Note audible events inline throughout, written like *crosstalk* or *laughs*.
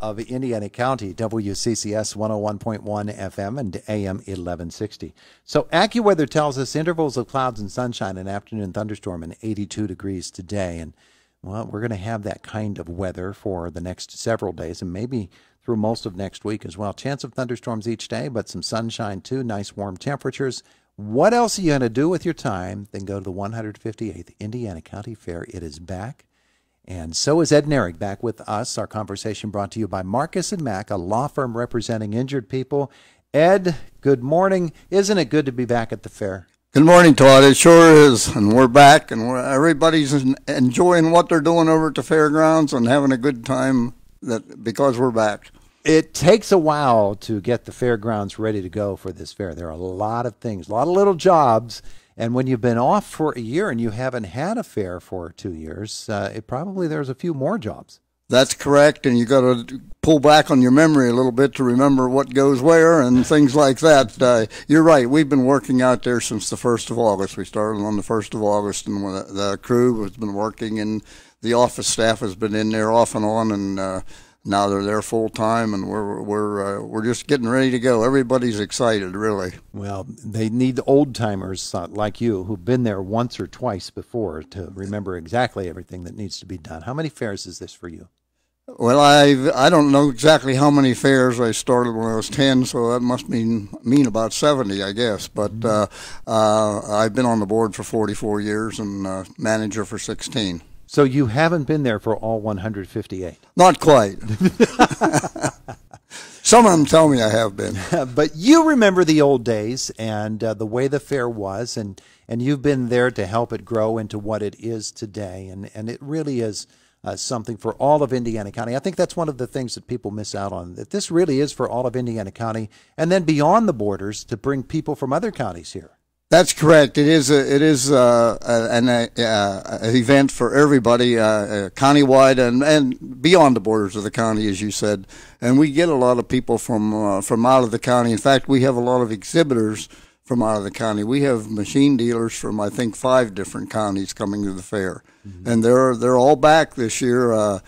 of Indiana County, WCCS 101.1 FM and AM 1160. So AccuWeather tells us intervals of clouds and sunshine, an afternoon thunderstorm, and 82 degrees today. And well, we're going to have that kind of weather for the next several days and maybe through most of next week as well. Chance of thunderstorms each day, but some sunshine too. Nice warm temperatures. What else are you going to do with your time? Then go to the 158th Indiana County Fair. It is back. And so is Ed Nehrig back with us. Our conversation brought to you by Marcus and Mack, a law firm representing injured people. Ed, good morning. Isn't it good to be back at the fair? Good morning, Todd. It sure is, and we're back, and we're, everybody's enjoying what they're doing over at the fairgrounds and having a good time. That because we're back. It takes a while to get the fairgrounds ready to go for this fair. There are a lot of things, a lot of little jobs and when you've been off for a year and you haven't had a fair for two years, uh, it probably there's a few more jobs. That's correct, and you got to pull back on your memory a little bit to remember what goes where and things like that. Uh, you're right. We've been working out there since the first of August. We started on the first of August, and the crew has been working, and the office staff has been in there off and on, and uh, now they're there full time, and we're we're uh, we're just getting ready to go. Everybody's excited, really. Well, they need old timers uh, like you who've been there once or twice before to remember exactly everything that needs to be done. How many fairs is this for you? Well, I I don't know exactly how many fairs I started when I was ten, so that must mean mean about seventy, I guess. But mm-hmm. uh, uh, I've been on the board for forty four years and uh, manager for sixteen. So you haven't been there for all 158? Not quite. *laughs* Some of them tell me I have been. *laughs* but you remember the old days and uh, the way the fair was, and, and you've been there to help it grow into what it is today. And, and it really is uh, something for all of Indiana County. I think that's one of the things that people miss out on, that this really is for all of Indiana County and then beyond the borders to bring people from other counties here. That's correct. It is a, it is uh, an uh, event for everybody, uh, uh, countywide and, and beyond the borders of the county, as you said. And we get a lot of people from uh, from out of the county. In fact, we have a lot of exhibitors from out of the county. We have machine dealers from I think five different counties coming to the fair, mm-hmm. and they're they're all back this year. Uh,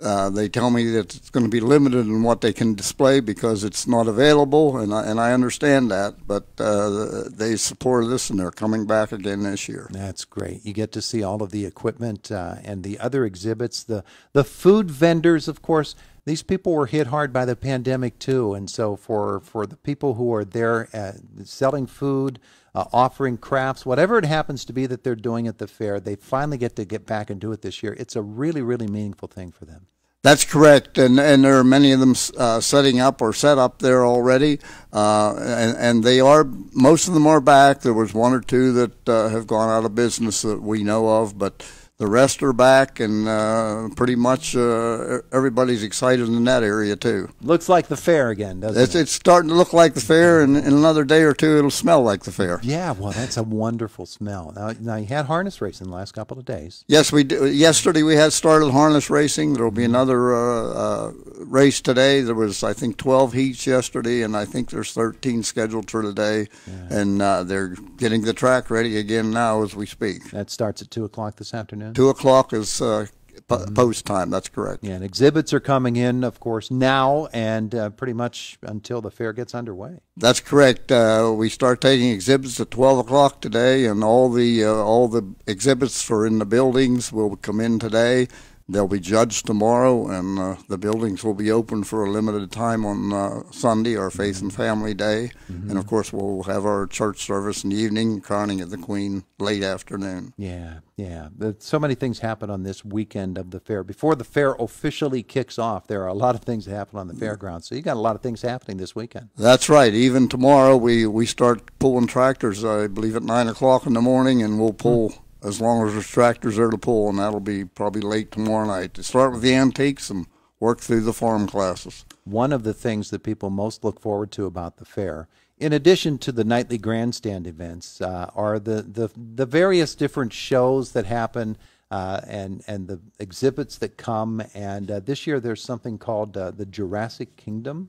uh, they tell me that it's going to be limited in what they can display because it's not available, and I, and I understand that. But uh, they support this, and they're coming back again this year. That's great. You get to see all of the equipment uh, and the other exhibits. The the food vendors, of course, these people were hit hard by the pandemic too, and so for for the people who are there uh, selling food. Uh, offering crafts, whatever it happens to be that they're doing at the fair, they finally get to get back and do it this year. It's a really, really meaningful thing for them. That's correct, and and there are many of them uh, setting up or set up there already, uh, and and they are most of them are back. There was one or two that uh, have gone out of business that we know of, but the rest are back, and uh, pretty much uh, everybody's excited in that area too. Looks like the fair again, doesn't it's, it? It's starting to look like the fair, and in another day or two, it'll smell like the fair. Yeah, well, that's a wonderful smell. Now, now you had harness racing the last couple of days. Yes, we did. Yesterday we had started harness racing. There will be another uh, uh, race today. There was, I think, 12 heats yesterday, and I think there's 13 scheduled for today, yeah. and uh, they're getting the track ready again now as we speak. That starts at two o'clock this afternoon. Two o'clock is uh, mm-hmm. post time. That's correct. Yeah, and exhibits are coming in, of course, now and uh, pretty much until the fair gets underway. That's correct. Uh, we start taking exhibits at twelve o'clock today, and all the uh, all the exhibits for in the buildings will come in today. They'll be judged tomorrow, and uh, the buildings will be open for a limited time on uh, Sunday, our Faith and Family Day. Mm-hmm. And of course, we'll have our church service in the evening, crowning of the Queen late afternoon. Yeah, yeah. So many things happen on this weekend of the fair. Before the fair officially kicks off, there are a lot of things that happen on the fairgrounds. So you got a lot of things happening this weekend. That's right. Even tomorrow, we, we start pulling tractors, I believe, at 9 o'clock in the morning, and we'll pull. Mm-hmm as long as there's tractors there to pull, and that'll be probably late tomorrow night. To start with the antiques and work through the farm classes. One of the things that people most look forward to about the fair, in addition to the nightly grandstand events, uh, are the, the the various different shows that happen. Uh, and and the exhibits that come, and uh, this year there's something called uh, the Jurassic Kingdom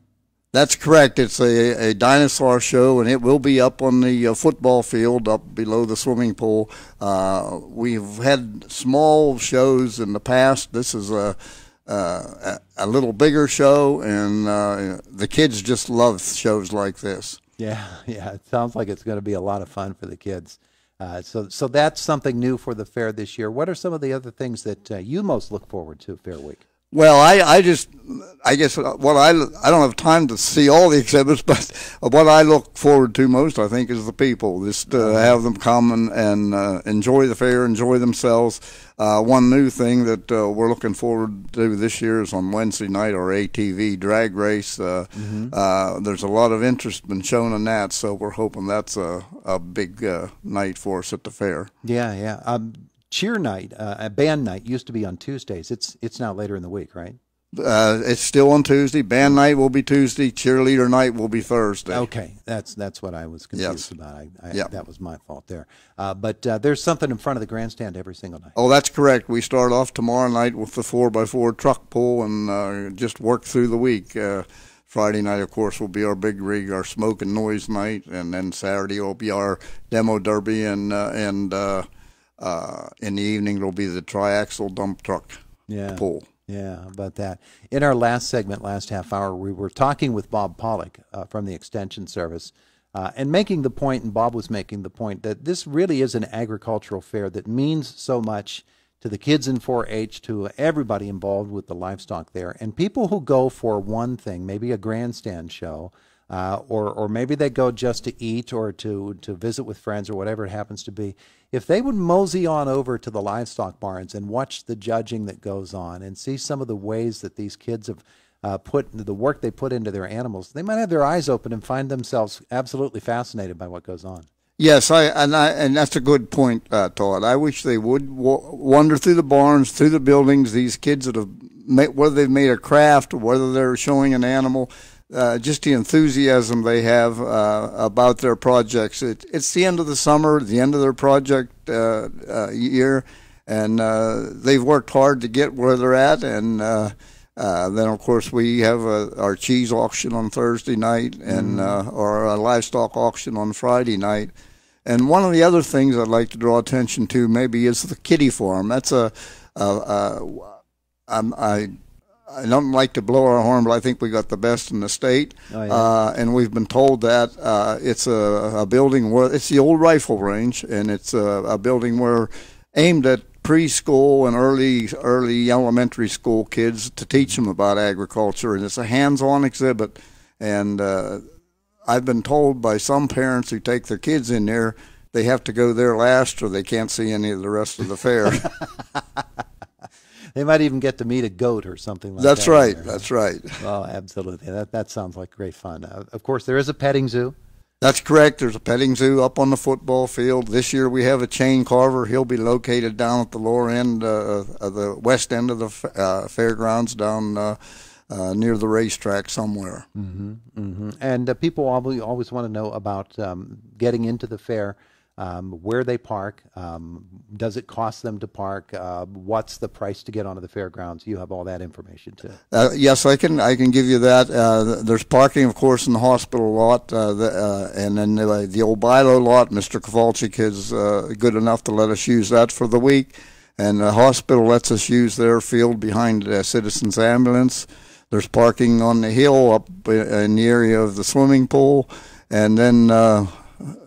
that's correct. It's a, a dinosaur show, and it will be up on the uh, football field up below the swimming pool. Uh, we've had small shows in the past. This is a uh, a, a little bigger show, and uh, the kids just love shows like this. Yeah, *laughs* yeah. It sounds like it's going to be a lot of fun for the kids. Uh, so, so that's something new for the fair this year. What are some of the other things that uh, you most look forward to Fair Week? Well, I, I just, I guess what I, I don't have time to see all the *laughs* exhibits, but what I look forward to most, I think, is the people. Just to have them come and, and uh, enjoy the fair, enjoy themselves. Uh, one new thing that uh, we're looking forward to this year is on Wednesday night our ATV drag race. Uh, mm-hmm. Uh, there's a lot of interest been shown in that, so we're hoping that's a, a big uh, night for us at the fair. Yeah, yeah. Um, cheer night, uh, band night used to be on Tuesdays. It's it's now later in the week, right? Uh, it's still on Tuesday. Band night will be Tuesday. Cheerleader night will be Thursday. Okay, that's that's what I was confused yes. about. I, I yep. that was my fault there. Uh, but uh, there's something in front of the grandstand every single night. Oh, that's correct. We start off tomorrow night with the four x four truck pull and uh, just work through the week. Uh, Friday night, of course, will be our big rig, our smoke and noise night, and then Saturday will be our demo derby and uh, and uh, in the evening, it'll be the triaxle dump truck yeah. pull. Yeah, about that. In our last segment, last half hour, we were talking with Bob Pollock uh, from the Extension Service uh, and making the point, and Bob was making the point, that this really is an agricultural fair that means so much to the kids in 4 H, to everybody involved with the livestock there. And people who go for one thing, maybe a grandstand show, uh, or or maybe they go just to eat or to to visit with friends or whatever it happens to be. If they would mosey on over to the livestock barns and watch the judging that goes on and see some of the ways that these kids have uh, put the work they put into their animals, they might have their eyes open and find themselves absolutely fascinated by what goes on. Yes, I and I and that's a good point, uh, Todd. I wish they would w- wander through the barns, through the buildings. These kids that have made, whether they've made a craft, whether they're showing an animal, uh, just the enthusiasm they have uh, about their projects. It, it's the end of the summer, the end of their project uh, uh year, and uh, they've worked hard to get where they're at. And then, of course, we have our cheese auction on Thursday night and mm-hmm. our livestock auction on Friday night. And one of the other things I'd like to draw attention to maybe is the kitty farm. That's a, a, a I I don't like to blow our horn, but I think we got the best in the state. Oh, yeah. uh, and we've been told that uh, it's a, a, building where it's the old rifle range, and it's a, a, building where aimed at preschool and early early elementary school kids to teach them about agriculture, and it's a hands-on exhibit. And uh, I've been told by some parents who take their kids in there they have to go there last, or they can't see any of the rest of the fair. *laughs* they might even get to meet a goat or something like that's that. Right, that's right. That's right. Oh, absolutely. That that sounds like great fun. Uh, of course, there is a petting zoo. That's correct. There's a petting zoo up on the football field. This year we have a chain carver. He'll be located down at the lower end, uh, of the west end of the uh, fairgrounds, down uh, uh, near the racetrack somewhere. Mm-hmm, mm-hmm. And uh, people always always want to know about um, getting into the fair um, where they park, um, does it cost them to park, uh, what's the price to get onto the fairgrounds. You have all that information too. Uh, yes, I can. I can give you that. Uh, there's parking, of course, in the hospital lot, uh, the, uh, and then the, the old Bilo lot. Mr. Kowalczyk is uh, good enough to let us use that for the week, and the hospital lets us use their field behind Citizens Ambulance. There's parking on the hill up in the area of the swimming pool, and then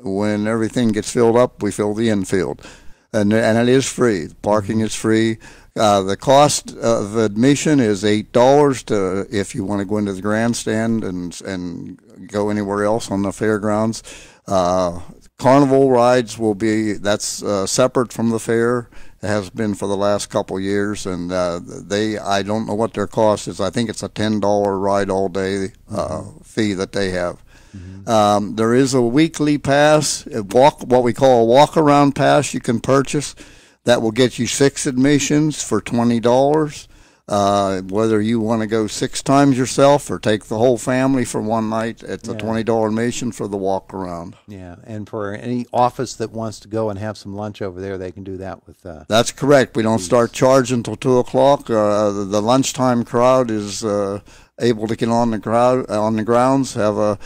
when everything gets filled up, we fill the infield, and and it is free. Parking is free. Uh, the cost of admission is eight dollars to if you want to go into the grandstand and and go anywhere else on the fairgrounds. Uh, carnival rides will be that's uh, separate from the fair. It has been for the last couple years, and uh, they I don't know what their cost is. I think it's a ten dollar ride all day uh, fee that they have. Mm-hmm. Um, there is a weekly pass, a walk, what we call a walk around pass you can purchase that will get you six admissions for twenty dollars. Uh, whether you want to go six times yourself or take the whole family for one night, it's yeah. a twenty dollar admission for the walk around. Yeah, and for any office that wants to go and have some lunch over there, they can do that with. Uh, That's correct. We don't start charging until two o'clock. Uh, the, the, lunchtime crowd is uh, able to get on the crowd on the grounds, have a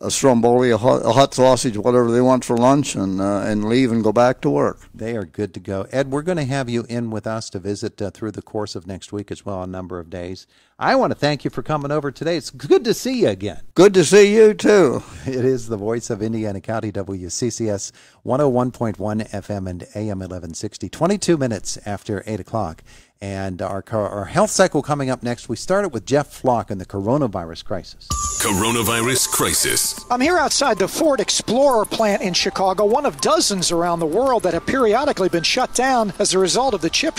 a stromboli, a hot, a hot sausage, whatever they want for lunch, and uh, and leave and go back to work. They are good to go. Ed, we're going to have you in with us to visit uh, through the course of next week as well, a number of days. I want to thank you for coming over today. It's good to see you again. Good to see you too. *laughs* It is the voice of Indiana County, WCCS 101.1 FM and AM 1160, 22 minutes after 8 o'clock. And our, our health cycle coming up next. We started with Jeff Flock and the coronavirus crisis. Coronavirus crisis. I'm here outside the Ford Explorer plant in Chicago, one of dozens around the world that have periodically been shut down as a result of the chip